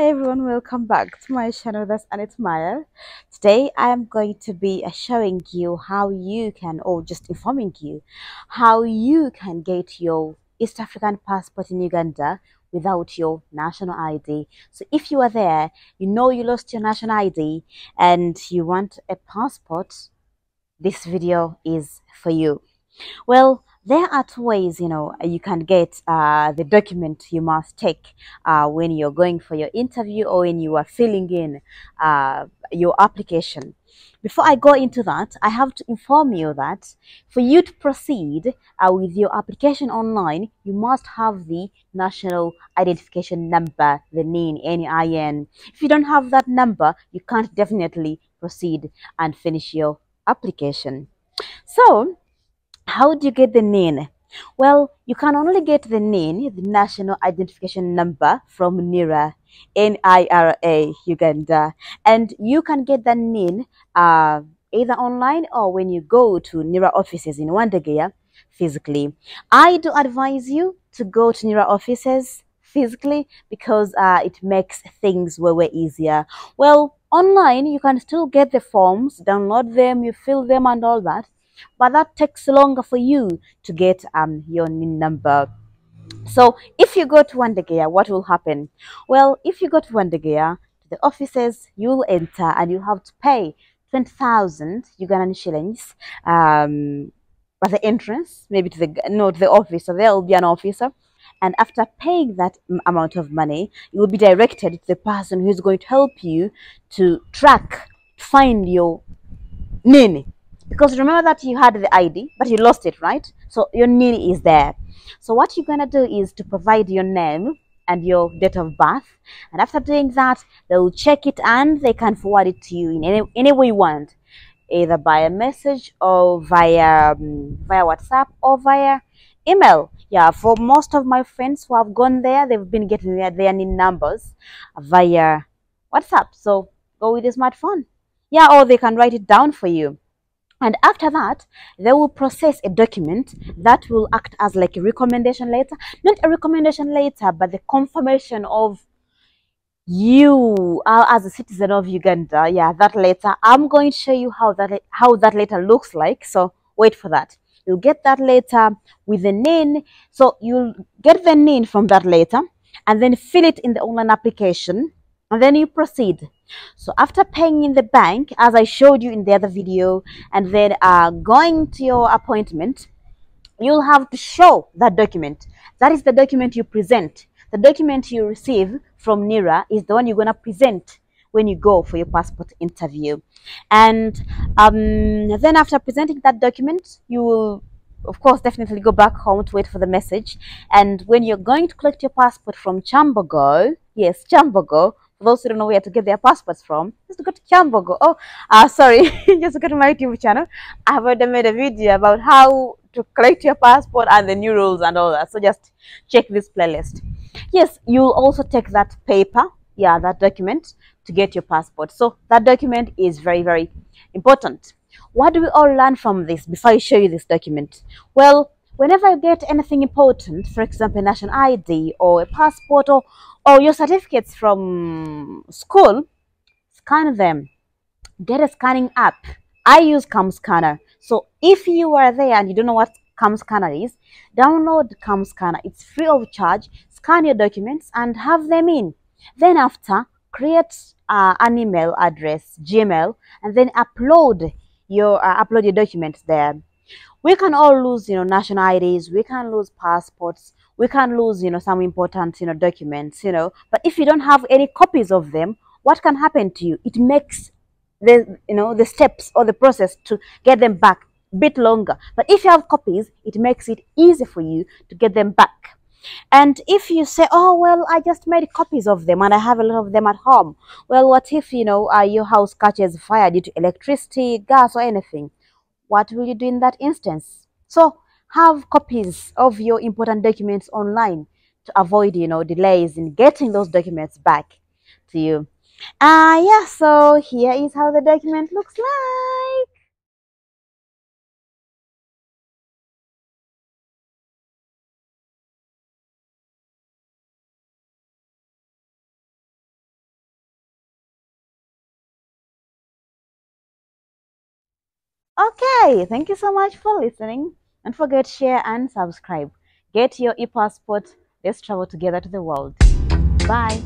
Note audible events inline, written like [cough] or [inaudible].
Hi everyone, welcome back to my channel. That's Annet Maya. Today I am going to be uh, showing you how you can, or just informing you, how you can get your East African passport in Uganda without your national ID. So if you are there, you know you lost your national ID and you want a passport, this video is for you. Well, there are two ways, you know, you can get uh, the document you must take uh, when you're going for your interview or when you are filling in uh, your application. Before I go into that, I have to inform you that for you to proceed uh, with your application online, you must have the national identification number, the NIN, NIN. If you don't have that number, you can't definitely proceed and finish your application. So, how do you get the NIN? Well, you can only get the NIN, the National Identification Number, from NIRA, N-I-R-A, Uganda. And you can get the NIN uh, either online or when you go to NIRA offices in Wandegeya physically. I do advise you to go to NIRA offices physically because uh, it makes things way, way easier. Well, online, you can still get the forms, download them, you fill them and all that but that takes longer for you to get um, your NIN number. So if you go to Wandegeya, what will happen? Well, if you go to Wandegeya, to the offices, you'll enter and you have to pay 20,000 Ugandan shillings um, at the entrance, maybe to the, no, to the office. So there will be an officer. And after paying that amount of money, you will be directed to the person who is going to help you to track, find your NIN because remember that you had the ID, but you lost it, right? So your NIN is there. So what you're going to do is to provide your name and your date of birth. And after doing that, they will check it and they can forward it to you in any, any way you want, either by a message or via, um, via WhatsApp or via email. Yeah, for most of my friends who have gone there, they've been getting their, their numbers via WhatsApp. So go with a smartphone. Yeah, or they can write it down for you. And after that, they will process a document that will act as like a recommendation letter. Not a recommendation letter, but the confirmation of you uh, as a citizen of Uganda. Yeah, that letter. I'm going to show you how that how that letter looks like. So wait for that. You'll get that letter with the NIN. So you'll get the NIN from that letter and then fill it in the online application and then you proceed so after paying in the bank as i showed you in the other video and then uh, going to your appointment you'll have to show that document. That is the document you present. The document you receive from nira is the one you're going to present when you go for your passport interview. And um, then after presenting that document you will of course definitely go back home to wait for the message. And when you're going to collect your passport from chambogo yes Kyambogo for those who don't know where to get their passports from, just go to Kyambogo. Oh, uh, sorry, [laughs] just go to my YouTube channel. I have already made a video about how to collect your passport and the new rules and all that. So just check this playlist. Yes, you'll also take that paper, yeah, that document to get your passport. So that document is very, very important. What do we all learn from this before I show you this document? Well, whenever you get anything important, for example, a national ID or a passport or, or your certificates from school, scan them. Get a scanning app. I use CamScanner. So if you are there and you don't know what CamScanner is, download CamScanner. It's free of charge. Scan your documents and have them in. Then after, create uh, an email address, Gmail, and then upload your uh, upload your documents there. We can all lose, you know, national IDs. We can lose passports we can lose, you know, some important, you know, documents, you know. But if you don't have any copies of them, what can happen to you? It makes the, you know, the steps or the process to get them back a bit longer. But if you have copies, it makes it easy for you to get them back. And if you say, oh, well, I just made copies of them and I have a lot of them at home. Well, what if, you know, uh, your house catches fire due to electricity, gas or anything? What will you do in that instance? So have copies of your important documents online to avoid, you know, delays in getting those documents back to you. Ah, uh, yeah, so here is how the document looks like. Okay, thank you so much for listening. Don't forget share and subscribe. Get your e-passport. Let's travel together to the world. Bye.